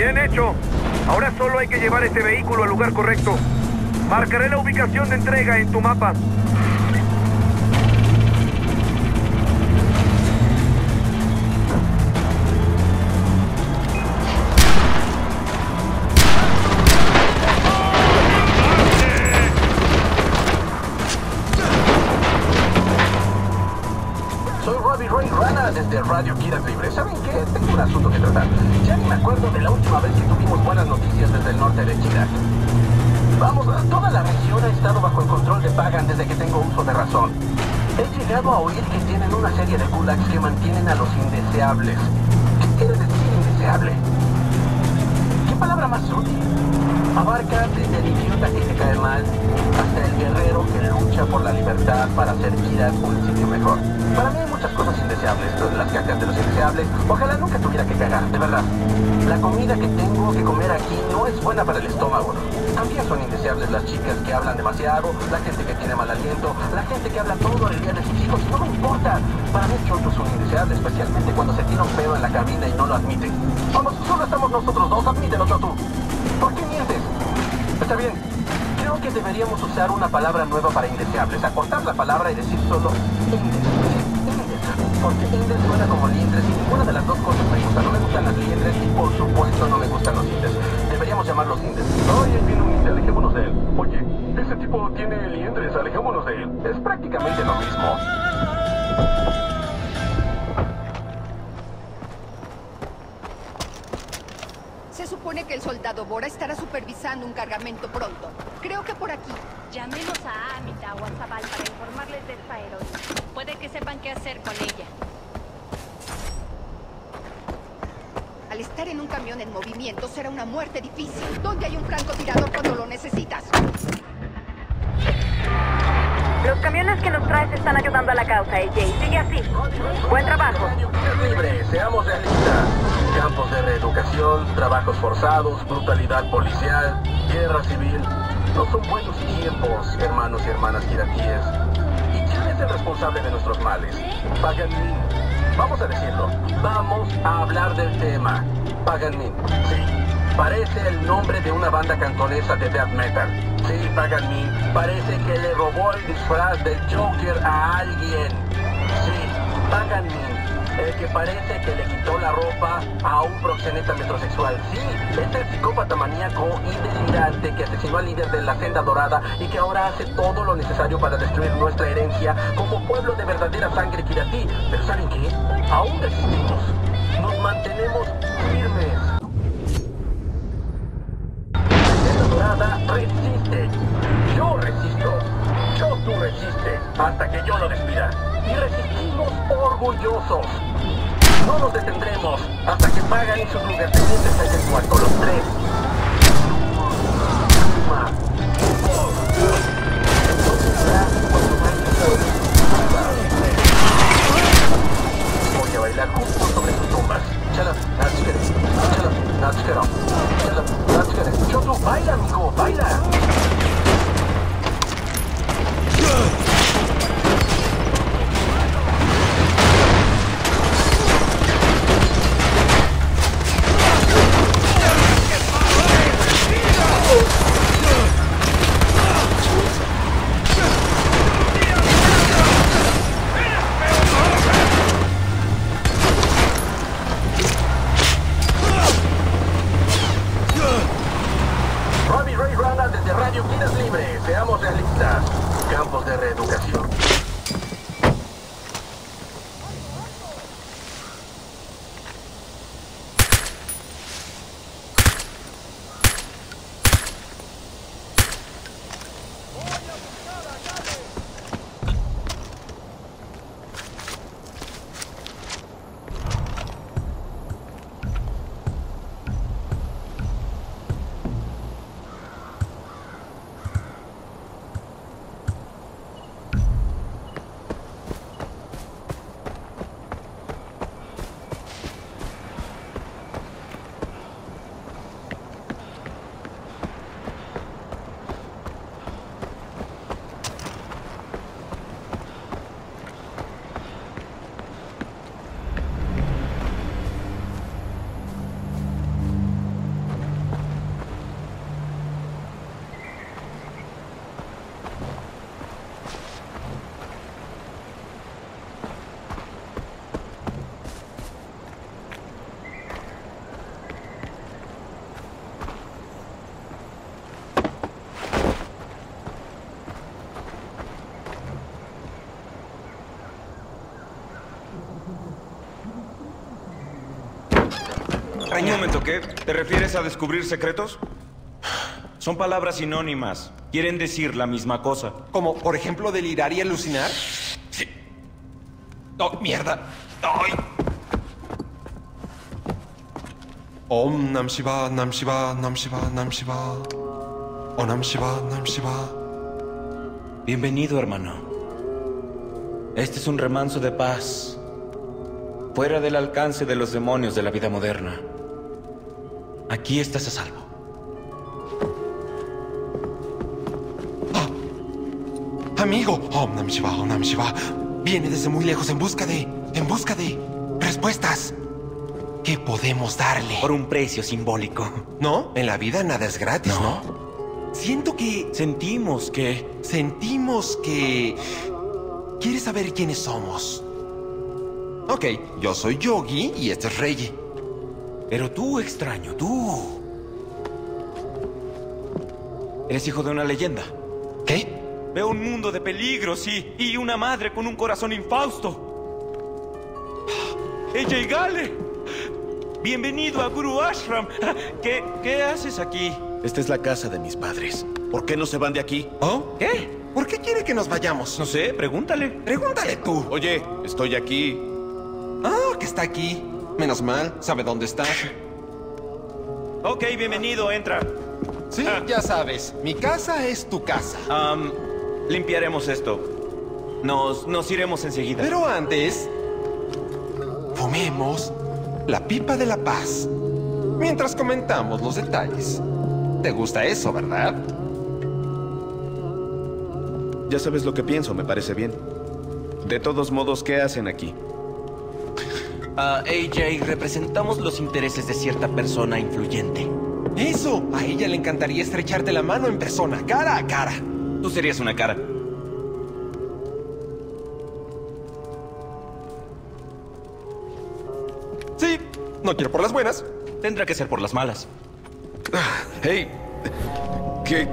Bien hecho. Ahora solo hay que llevar este vehículo al lugar correcto. Marcaré la ubicación de entrega en tu mapa. Robbie Ray Rana desde Radio Kiras Libre. ¿Saben qué? Tengo un asunto que tratar. Ya ni me acuerdo de la última vez que tuvimos buenas noticias desde el norte de China. Vamos, toda la región ha estado bajo el control de Pagan desde que tengo uso de razón. He llegado a oír que tienen una serie de gulags que mantienen a los indeseables. ¿Qué quiere decir indeseable? ¿Qué palabra más útil? Abarca desde el idiota que se cae mal hasta el guerrero que lucha por la libertad para hacer Kirat un sitio mejor. Para mí hay muchas cosas indeseables, las cacas de los indeseables. Ojalá nunca tuviera que cagar, de verdad. La comida que tengo que comer aquí no es buena para el estómago. También son indeseables las chicas que hablan demasiado, la gente que tiene mal aliento, la gente que habla todo el día de sus hijos. No me importa. Para mí Choto es un indeseable, especialmente cuando se tira un pedo en la cabina y no lo admiten. Vamos, solo estamos nosotros dos, admítelo, Choto. ¿Por qué mientes? Está bien. Creo que deberíamos usar una palabra nueva para indeseables. Acortar la palabra y decir solo indes. Porque indes suena como liendres y ninguna de las dos cosas me gusta. No me gustan las liendres y por supuesto no me gustan los indes. Deberíamos llamarlos indes. Oye, tiene un inde, alejémonos de él. Oye, ese tipo tiene liendres, alejémonos de él. Es prácticamente lo mismo. Supone que el soldado Bora estará supervisando un cargamento pronto. Creo que por aquí. Llamemos a Amita o a Zabal para informarles de esta heroína. Puede que sepan qué hacer con ella. Al estar en un camión en movimiento será una muerte difícil. ¿Dónde hay un francotirador cuando lo necesitas? Los camiones que nos traes están ayudando a la causa, AJ. Sigue así. Buen trabajo. Libre, seamos realistas. Campos trabajos forzados, brutalidad policial, guerra civil. No son buenos tiempos, hermanos y hermanas iraquíes. ¿Y quién es el responsable de nuestros males? Pagan Min. Vamos a decirlo. Vamos a hablar del tema. Pagan Min. Sí. Parece el nombre de una banda cantonesa de death metal. Sí, Pagan Min. Parece que le robó el disfraz del Joker a alguien. Sí, Pagan Min. El que parece que le quitó la ropa a un proxeneta metrosexual. Sí, es el psicópata maníaco y delirante que asesinó al líder de la Senda Dorada y que ahora hace todo lo necesario para destruir nuestra herencia como pueblo de verdadera sangre kiratí. Pero ¿saben qué? Aún resistimos. Nos mantenemos firmes. La Senda Dorada resiste. Yo resisto. Yo tú resiste hasta que yo lo despida. Y resistimos orgullosos. No nos detendremos hasta que pagan sus lugartenientes a ese los tres. Voy a bailar justo sobre sus tumbas. campos de reeducación. Extraña. Un momento, ¿qué? ¿Te refieres a descubrir secretos? Son palabras sinónimas. Quieren decir la misma cosa. Como, por ejemplo, delirar y alucinar. Sí. Oh, mierda. Ay. Om Nam Shiva, Nam Shiva, Nam Shiva, Nam Shiva. Om Nam Shiva, Nam Shiva. Bienvenido, hermano. Este es un remanso de paz. Fuera del alcance de los demonios de la vida moderna. Aquí estás a salvo. Amigo, Om Nam Shiva, Om Nam Shiva. Viene desde muy lejos en busca de. en busca de. respuestas. ¿Qué podemos darle? Por un precio simbólico. ¿No? En la vida nada es gratis, ¿no? No. Siento que. Sentimos que... sentimos que. ¿Quieres saber quiénes somos? Ok, yo soy Yogi y este es Reggie. Pero tú, extraño, tú. Eres hijo de una leyenda. ¿Qué? Veo un mundo de peligros y, y una madre con un corazón infausto. ¡AJ Gale! Bienvenido a Guru Ashram. ¿Qué, ¿Qué haces aquí? Esta es la casa de mis padres. ¿Por qué no se van de aquí? ¿Oh? ¿Qué? ¿Por qué quiere que nos vayamos? No sé, pregúntale. Pregúntale tú. Oye, estoy aquí. Ah, que está aquí. Menos mal, sabe dónde está. Ok, bienvenido, entra. Sí, ya sabes, mi casa es tu casa. Limpiaremos esto. Nos, nos iremos enseguida. Pero antes, fumemos la pipa de la paz. Mientras comentamos los detalles. ¿Te gusta eso, verdad? Ya sabes lo que pienso, me parece bien. De todos modos, ¿qué hacen aquí? Ah, AJ, representamos los intereses de cierta persona influyente. Eso, a ella le encantaría estrecharte la mano en persona, cara a cara. Tú serías una cara. Sí, no quiero por las buenas. Tendrá que ser por las malas. ¡Hey! ¿Qué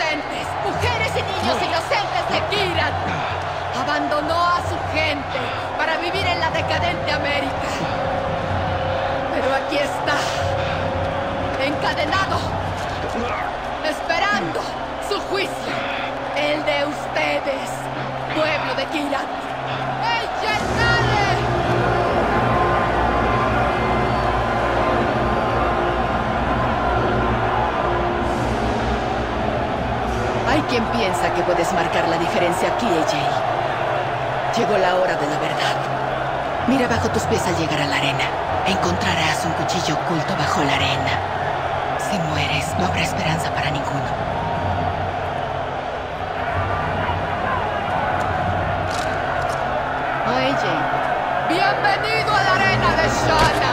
inocentes, mujeres y niños inocentes de Kirat. Abandonó a su gente para vivir en la decadente América. Pero aquí está, encadenado, esperando su juicio, el de ustedes, pueblo de Kirat. Hay quien piensa que puedes marcar la diferencia aquí, AJ. Llegó la hora de la verdad. Mira bajo tus pies al llegar a la arena. Encontrarás un cuchillo oculto bajo la arena. Si mueres, no habrá esperanza para ninguno. Bienvenido a la arena de Shana.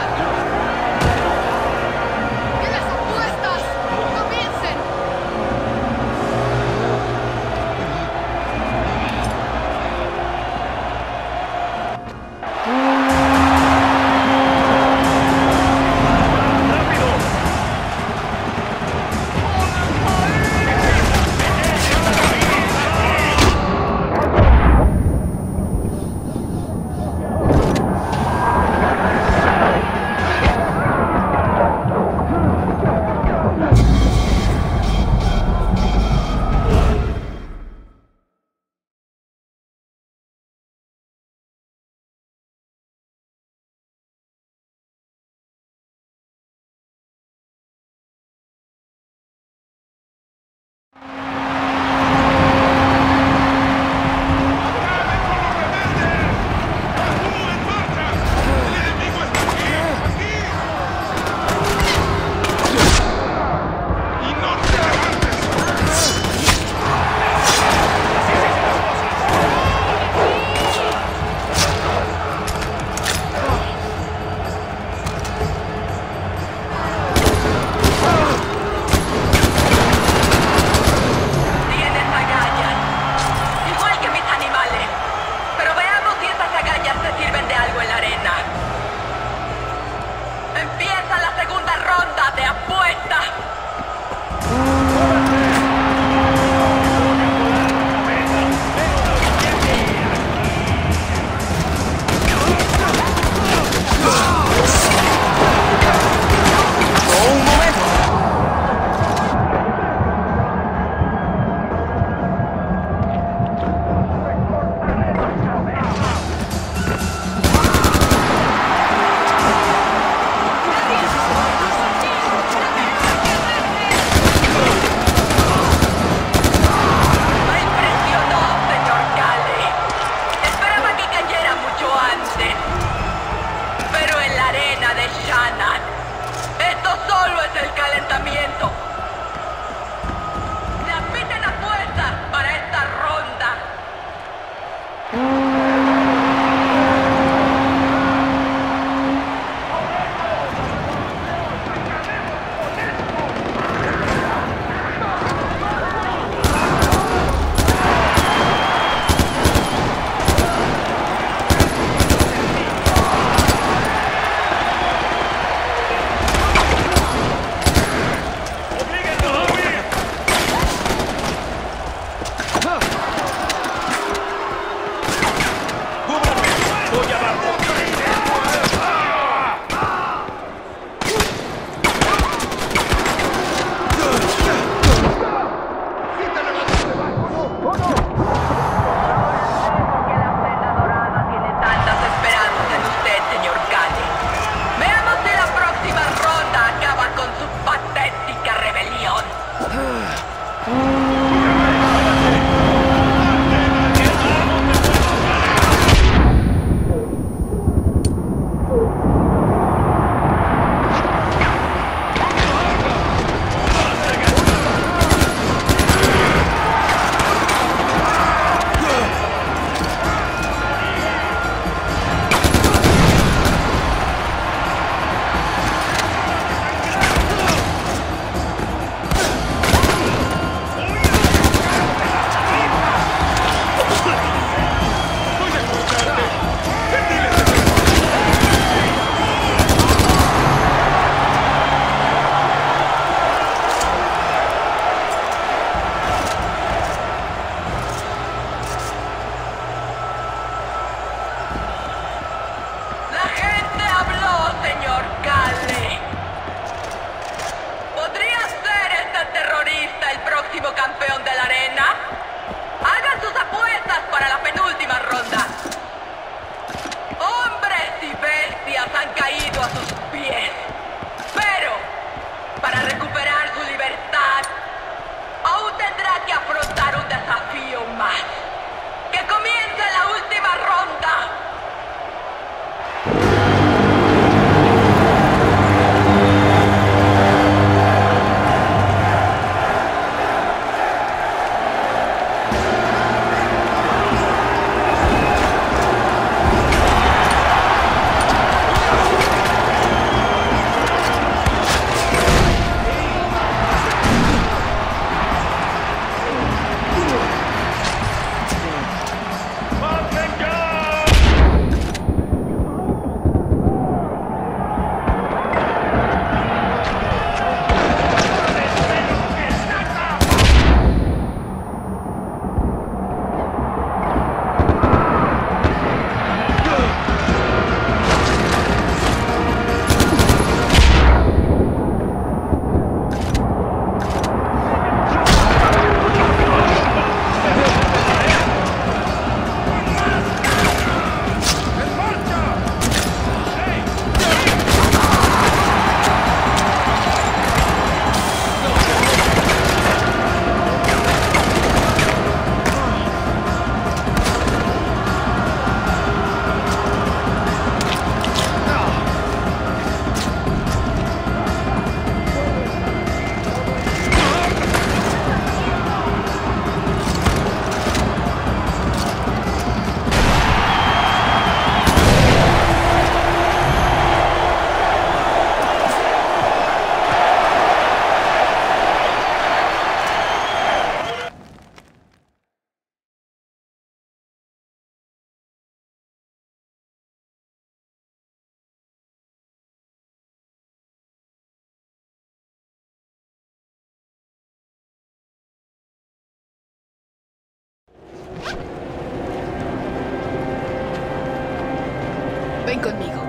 Ven conmigo.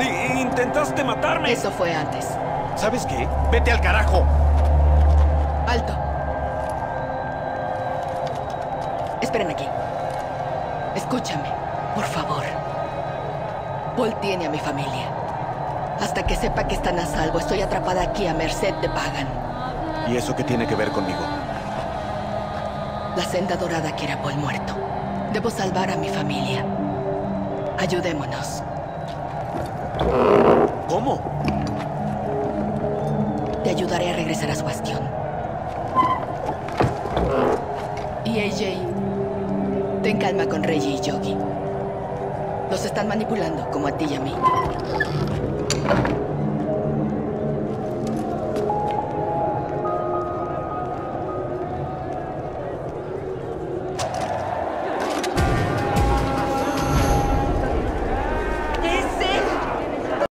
I- intentaste matarme. Eso fue antes. ¿Sabes qué? Vete al carajo. Alto. Esperen aquí. Escúchame, por favor. Paul tiene a mi familia. Hasta que sepa que están a salvo, estoy atrapada aquí a merced de Pagan. ¿Y eso qué tiene que ver conmigo? La senda dorada quiere a Paul muerto. Debo salvar a mi familia. Ayudémonos. ¿Cómo? Te ayudaré a regresar a su bastión. Y AJ, ten calma con Reggie y Yogi. Los están manipulando, como a ti y a mí.